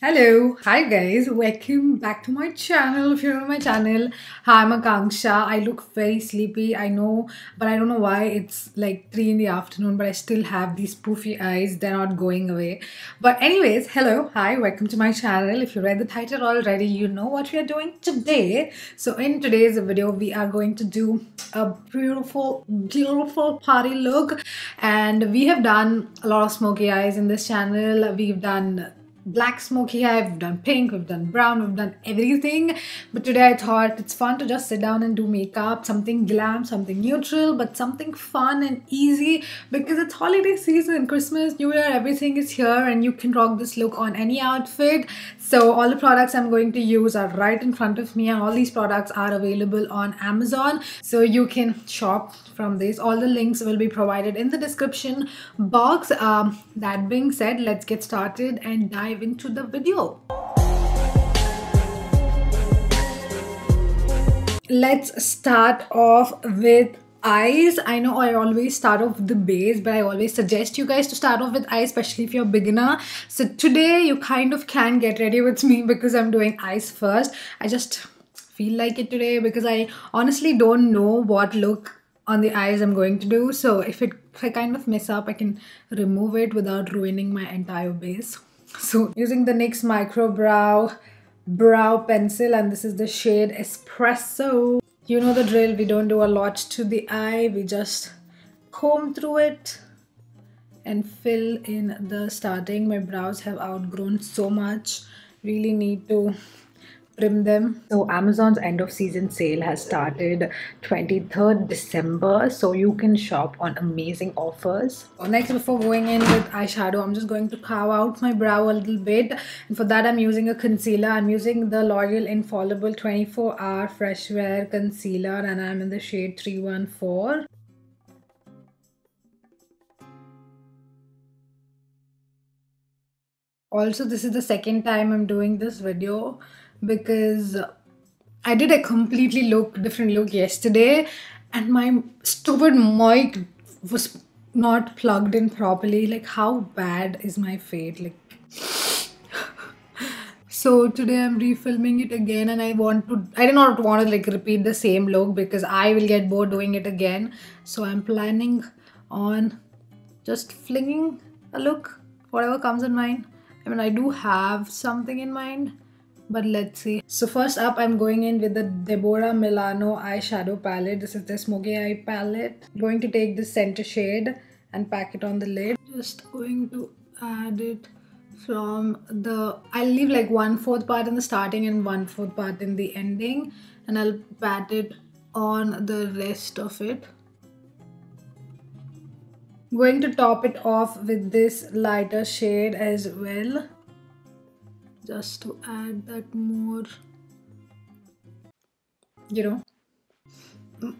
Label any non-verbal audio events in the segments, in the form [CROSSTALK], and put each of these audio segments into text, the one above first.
Hello, hi guys, welcome back to my channel. If you're on my channel, hi, I'm Akanksha. I look very sleepy, I know, but I don't know why it's like 3 in the afternoon, but I still have these poofy eyes, they're not going away. But, anyways, hello, hi, welcome to my channel. If you read the title already, you know what we are doing today. So, in today's video, we are going to do a beautiful, beautiful party look, and we have done a lot of smoky eyes in this channel. We've done black smoky eye, we've done pink, we've done brown, we've done everything. But today I thought it's fun to just sit down and do makeup, something glam, something neutral, but something fun and easy because it's holiday season, Christmas, New Year, everything is here and you can rock this look on any outfit. So all the products I'm going to use are right in front of me and all these products are available on Amazon. So you can shop from this. All the links will be provided in the description box. Um, that being said, let's get started and dive dive into the video. Let's start off with eyes. I know i always start off with the base but i always suggest you guys to start off with eyes especially if you're a beginner. So today you kind of can get ready with me [LAUGHS] because i'm doing eyes first. I just feel like it today because i honestly don't know what look on the eyes i'm going to do. So if it if i kind of mess up i can remove it without ruining my entire base. [LAUGHS] So using the NYX Micro Brow Brow Pencil and this is the shade Espresso. You know the drill, we don't do a lot to the eye, we just comb through it and fill in the starting. My brows have outgrown so much, really need to trim them. So Amazon's end of season sale has started 23rd December. So you can shop on amazing offers. Next, before going in with eyeshadow, I'm just going to carve out my brow a little bit. And for that, I'm using a concealer. I'm using the L'Oreal Infallible 24 Hour Fresh Wear Concealer and I'm in the shade 314. also this is the second time i'm doing this video because I did a completely look different look yesterday and my stupid mic was not plugged in properly. Like how bad is my fate? Like [SIGHS] so today i'm refilming it again and i want to i do not want to like repeat the same look because i will get bored doing it again. So i'm planning on just flinging a look whatever comes in mind. I mean i do have something in mind but let's see. So first up i'm going in with the deborah milano eyeshadow palette. This is the smoky eye palette. Going to take the center shade and pack it on the lid. Just going to add it from the i'll leave like one fourth part in the starting and one fourth part in the ending. And i'll pat it on the rest of it. Going to top it off with this lighter shade as well just to add that more you know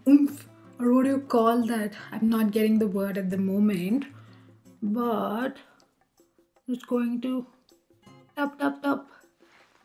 oomph or what do you call that? I'm not getting the word at the moment but it's going to tap tap tap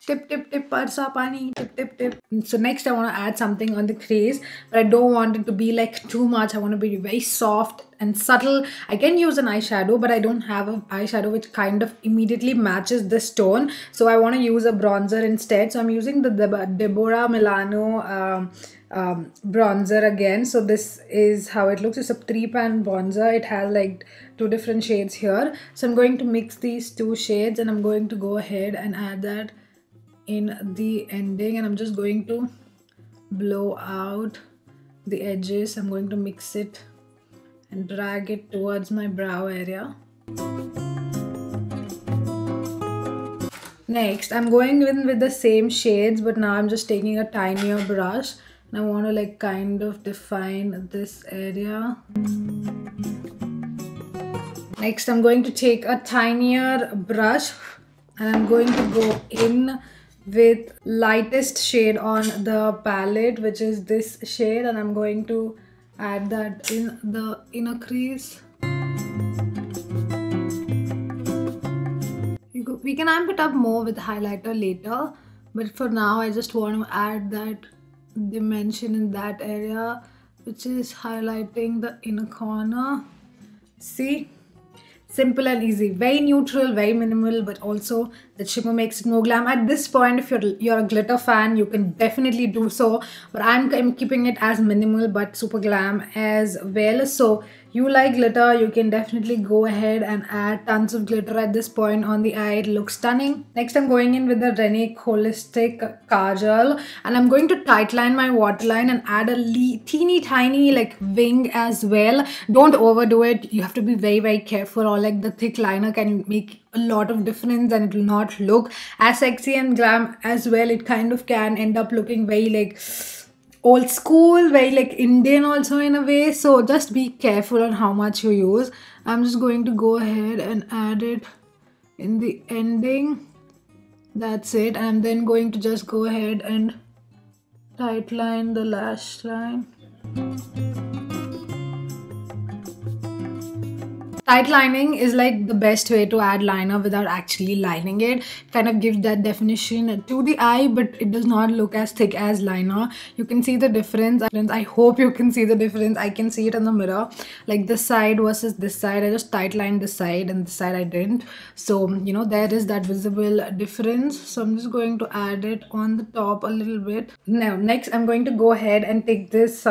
tip tip tip barsa pani tip tip tip. So next i want to add something on the crease but i don't want it to be like too much. I want to be very soft and subtle. I can use an eyeshadow but i don't have an eyeshadow which kind of immediately matches this tone. So i want to use a bronzer instead. So i'm using the, deborah milano um, um, bronzer again. So this is how it looks. It's a three pan bronzer. It has like two different shades here. So i'm going to mix these two shades and i'm going to go ahead and add that in the ending and I'm just going to blow out the edges. I'm going to mix it and drag it towards my brow area. Next I'm going in with the same shades but now I'm just taking a tinier brush and I want to like kind of define this area. Next I'm going to take a tinier brush and I'm going to go in with lightest shade on the palette which is this shade and I'm going to add that in the inner crease. We can amp it up more with highlighter later but for now I just want to add that dimension in that area which is highlighting the inner corner. See? Simple and easy. Very neutral very minimal but also the shimmer makes it more glam. At this point if you're you're a glitter fan you can definitely do so. But i'm, I'm keeping it as minimal but super glam as well. So you like glitter you can definitely go ahead and add tons of glitter at this point on the eye. It looks stunning. Next i'm going in with the Renee holistic kajal and i'm going to tightline my waterline and add a teeny tiny like wing as well. Don't overdo it. You have to be very very careful or like the thick liner can make a lot of difference and it will not look as sexy and glam as well it kind of can end up looking very like old school, very like Indian also in a way. So just be careful on how much you use. I'm just going to go ahead and add it in the ending. That's it. I'm then going to just go ahead and tight line the lash line. Tight lining is like the best way to add liner without actually lining it. Kind of gives that definition to the eye, but it does not look as thick as liner. You can see the difference. I hope you can see the difference. I can see it in the mirror. Like this side versus this side. I just tight lined this side and this side I didn't. So, you know, there is that visible difference. So I'm just going to add it on the top a little bit. Now, next I'm going to go ahead and take this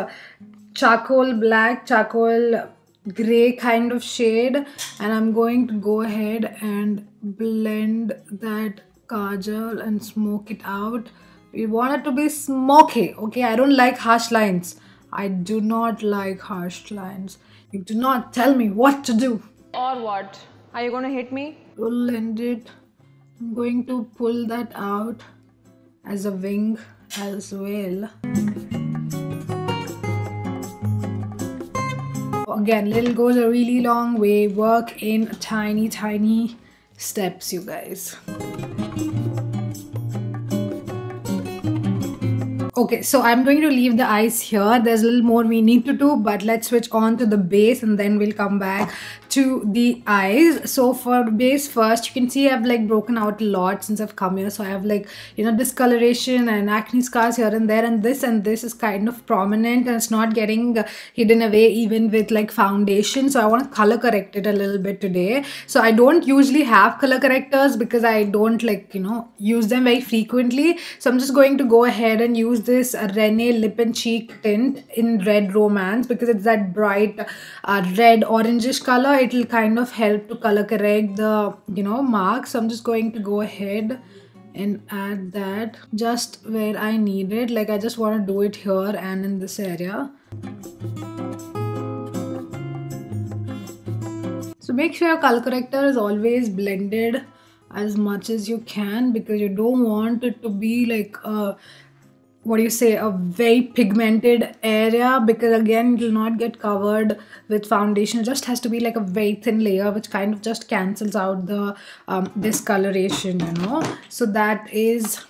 charcoal black, charcoal gray kind of shade and I'm going to go ahead and blend that kajal and smoke it out. We want it to be smoky, okay? I don't like harsh lines. I do not like harsh lines. You do not tell me what to do. Or what? Are you going to hit me? Blend it. I'm going to pull that out as a wing as well. Again little goes a really long way work in tiny tiny steps you guys Okay, so I'm going to leave the eyes here. There's a little more we need to do, but let's switch on to the base and then we'll come back to the eyes. So for base first, you can see I've like broken out a lot since I've come here. So I have like, you know, discoloration and acne scars here and there and this and this is kind of prominent and it's not getting hidden away even with like foundation. So I want to color correct it a little bit today. So I don't usually have color correctors because I don't like, you know, use them very frequently. So I'm just going to go ahead and use this Renee Lip and Cheek tint in Red Romance because it's that bright uh, red orangish color. It will kind of help to color correct the, you know, marks. So I'm just going to go ahead and add that just where I need it. Like I just want to do it here and in this area. So make sure your color corrector is always blended as much as you can because you don't want it to be like a what do you say a very pigmented area because again it will not get covered with foundation. It just has to be like a very thin layer which kind of just cancels out the um, discoloration you know? So that is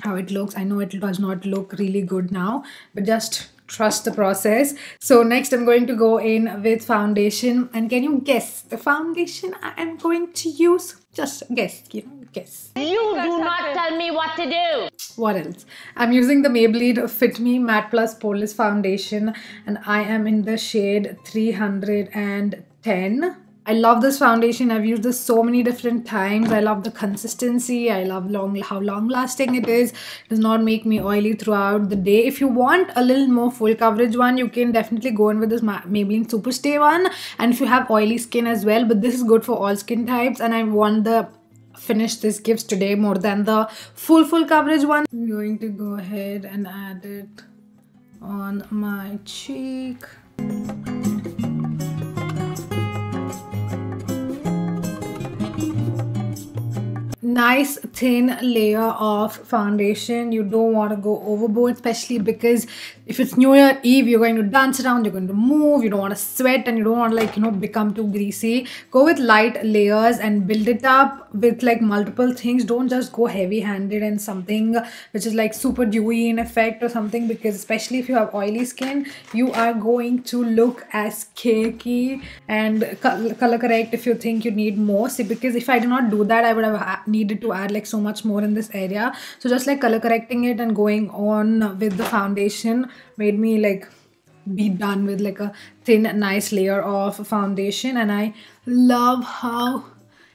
how it looks. I know it does not look really good now but just trust the process. So next i'm going to go in with foundation. And can you guess the foundation i am going to use? Just guess you know guess. You do not tell me what to do what else i'm using the maybelline fit me matte plus poreless foundation and i am in the shade 310 I love this foundation. I've used this so many different times. I love the consistency. I love long how long lasting it is. It does not make me oily throughout the day. If you want a little more full coverage one, you can definitely go in with this Maybelline Superstay one. And if you have oily skin as well, but this is good for all skin types. And I want the finish this gives today more than the full full coverage one. I'm going to go ahead and add it on my cheek. Nice thin layer of foundation. You don't want to go overboard especially because if it's new year eve you're going to dance around you're going to move you don't want to sweat and you don't want to like you know become too greasy. Go with light layers and build it up with like multiple things. Don't just go heavy handed and something which is like super dewy in effect or something because especially if you have oily skin you are going to look as cakey and color correct if you think you need more. See because if i do not do that i would have needed to add like so much more in this area. So just like color correcting it and going on with the foundation made me like be done with like a thin nice layer of foundation. And I love how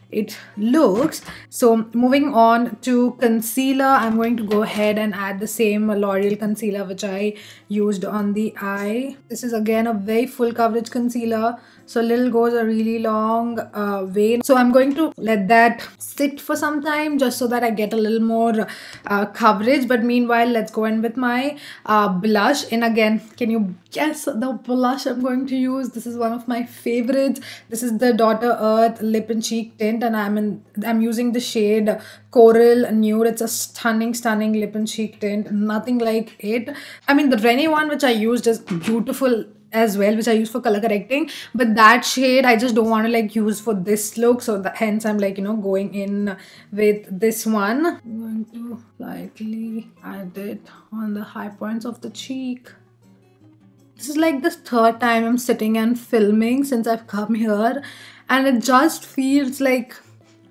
it looks. So moving on to concealer i'm going to go ahead and add the same l'oreal concealer which i used on the eye. This is again a very full coverage concealer so little goes a really long uh, way. So i'm going to let that sit for some time just so that i get a little more uh, coverage. But meanwhile let's go in with my uh, blush. And again can you guess the blush i'm going to use? This is one of my favorites. This is the daughter earth lip and cheek tint. And i'm in i'm using the shade coral nude. It's a stunning stunning lip and cheek tint. Nothing like it. I mean the Renee one which i used is beautiful as well which i use for color correcting. But that shade i just don't want to like use for this look. So the, hence i'm like you know going in with this one. I'm going to lightly add it on the high points of the cheek. This is like the third time i'm sitting and filming since i've come here. And it just feels like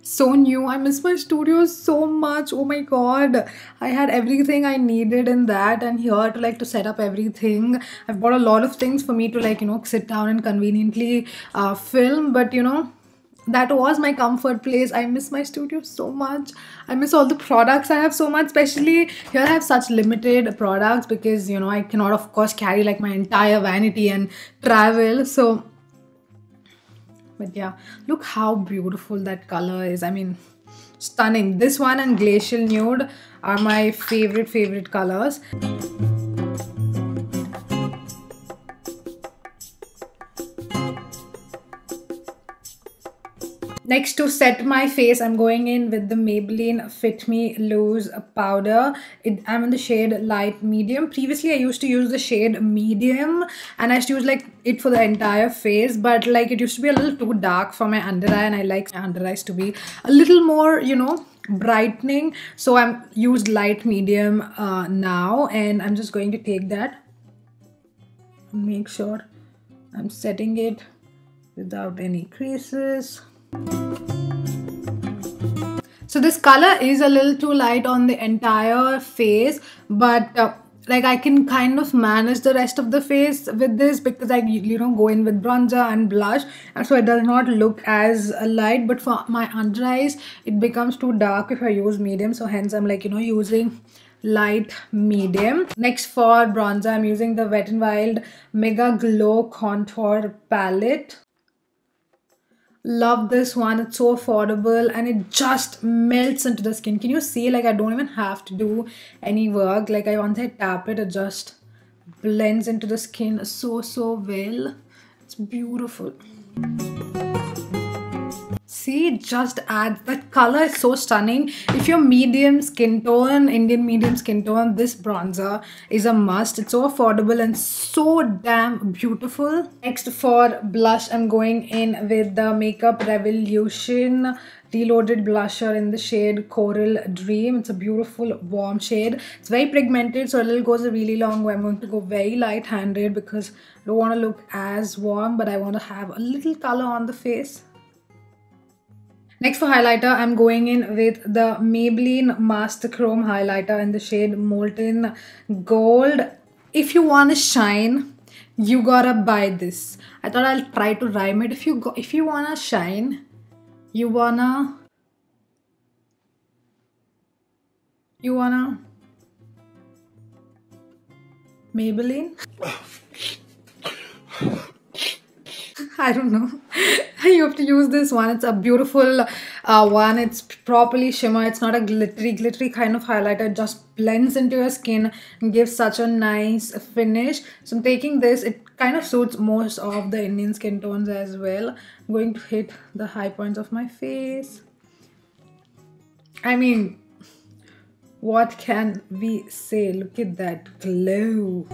so new. I miss my studio so much. Oh my god. I had everything I needed in that and here to like to set up everything. I've bought a lot of things for me to like, you know, sit down and conveniently uh, film. But you know, that was my comfort place. I miss my studio so much. I miss all the products I have so much, especially here I have such limited products because you know I cannot of course carry like my entire vanity and travel. So but yeah look how beautiful that color is i mean stunning this one and glacial nude are my favorite favorite colors Next to set my face, I'm going in with the Maybelline Fit Me Loose powder. It, I'm in the shade light medium. Previously, I used to use the shade medium and I used to use like it for the entire face. But like it used to be a little too dark for my under eye and I like under eyes to be a little more, you know, brightening. So I'm used light medium uh, now and I'm just going to take that make sure I'm setting it without any creases. So this color is a little too light on the entire face, but uh, like I can kind of manage the rest of the face with this because I you know go in with bronzer and blush. And so it does not look as light but for my under eyes it becomes too dark if I use medium. So hence I'm like you know using light medium. Next for bronzer I'm using the Wet n Wild Megaglo Contour Palette love this one. It's so affordable and it just melts into the skin. Can you see? Like i don't even have to do any work. Like i once i tap it it just blends into the skin so so well. It's beautiful see just adds that color is so stunning. If you're medium skin tone indian medium skin tone this bronzer is a must. It's so affordable and so damn beautiful. Next for blush i'm going in with the makeup revolution reloaded blusher in the shade coral dream. It's a beautiful warm shade. It's very pigmented so little goes a really long way. I'm going to go very light handed because i don't want to look as warm but i want to have a little color on the face Next for highlighter, I'm going in with the Maybelline Master Chrome highlighter in the shade Molten Gold. If you want to shine, you gotta buy this. I thought I'll try to rhyme it. If you go, if you wanna shine, you wanna, you wanna Maybelline. [LAUGHS] I don't know. [LAUGHS] you have to use this one. It's a beautiful uh, one. It's properly shimmer. It's not a glittery, glittery kind of highlighter. It just blends into your skin and gives such a nice finish. So I'm taking this. It kind of suits most of the Indian skin tones as well. I'm going to hit the high points of my face. I mean, what can we say? Look at that glow.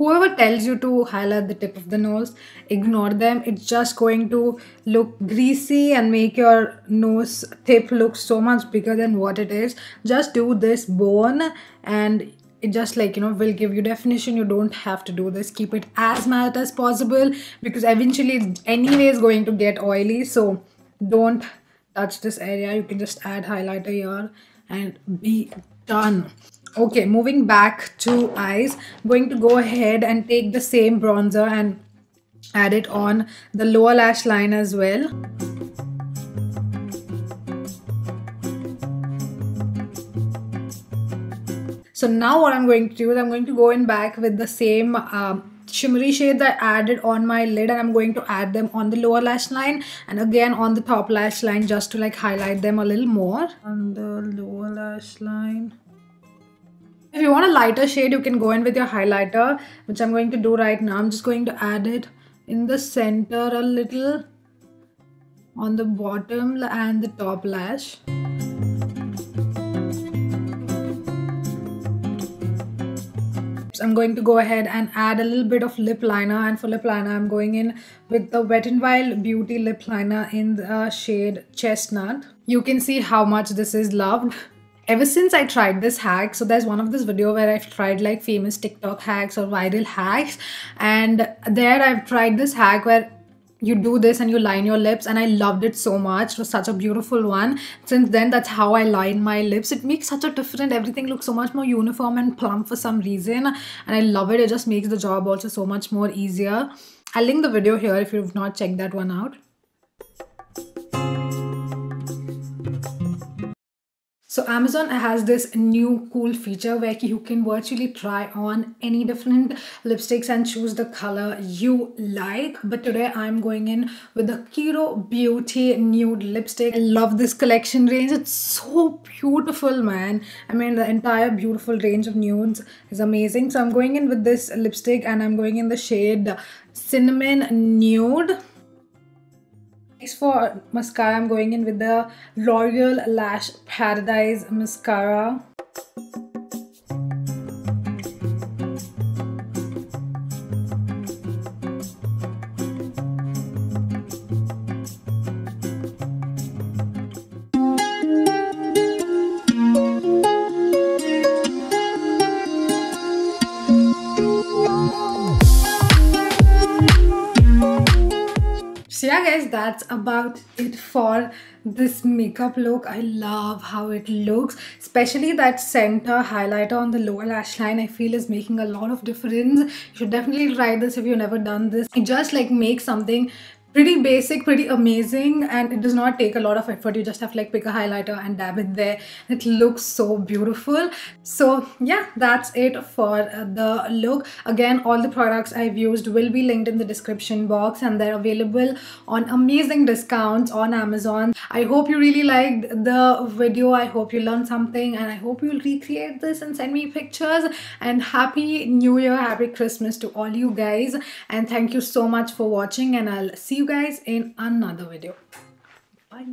Whoever tells you to highlight the tip of the nose ignore them. It's just going to look greasy and make your nose tip look so much bigger than what it is. Just do this bone and it just like you know will give you definition. You don't have to do this. Keep it as matte as possible because eventually it's anyways going to get oily. So don't touch this area. You can just add highlighter here and be done Okay, moving back to eyes, I'm going to go ahead and take the same bronzer and add it on the lower lash line as well. So now what I'm going to do is I'm going to go in back with the same um, shimmery shades I added on my lid and I'm going to add them on the lower lash line and again on the top lash line just to like highlight them a little more on the lower lash line. If you want a lighter shade, you can go in with your highlighter, which I'm going to do right now. I'm just going to add it in the center a little on the bottom and the top lash. I'm going to go ahead and add a little bit of lip liner and for lip liner I'm going in with the Wet n Wild Beauty lip liner in the shade Chestnut. You can see how much this is loved. Ever since I tried this hack, so there's one of this video where I've tried like famous TikTok hacks or viral hacks. And there I've tried this hack where you do this and you line your lips and i loved it so much. It was such a beautiful one. Since then that's how i line my lips. It makes such a different everything looks so much more uniform and plump for some reason. And i love it. It just makes the job also so much more easier. I'll link the video here if you've not checked that one out So Amazon has this new cool feature where you can virtually try on any different lipsticks and choose the color you like. But today I'm going in with the Kiro Beauty Nude Lipstick. I love this collection range. It's so beautiful, man. I mean, the entire beautiful range of nudes is amazing. So I'm going in with this lipstick and I'm going in the shade Cinnamon Nude. Next for mascara, I'm going in with the L'Oreal Lash Paradise Mascara. That's about it for this makeup look. I love how it looks especially that center highlighter on the lower lash line i feel is making a lot of difference. You should definitely try this if you've never done this. It just like makes something pretty basic pretty amazing and it does not take a lot of effort. You just have to like pick a highlighter and dab it there. It looks so beautiful. So yeah that's it for uh, the look. Again all the products i've used will be linked in the description box and they're available on amazing discounts on amazon. I hope you really liked the video. I hope you learned something and i hope you'll recreate this and send me pictures. And happy new year happy christmas to all you guys. And thank you so much for watching and i'll see you guys in another video. Bye.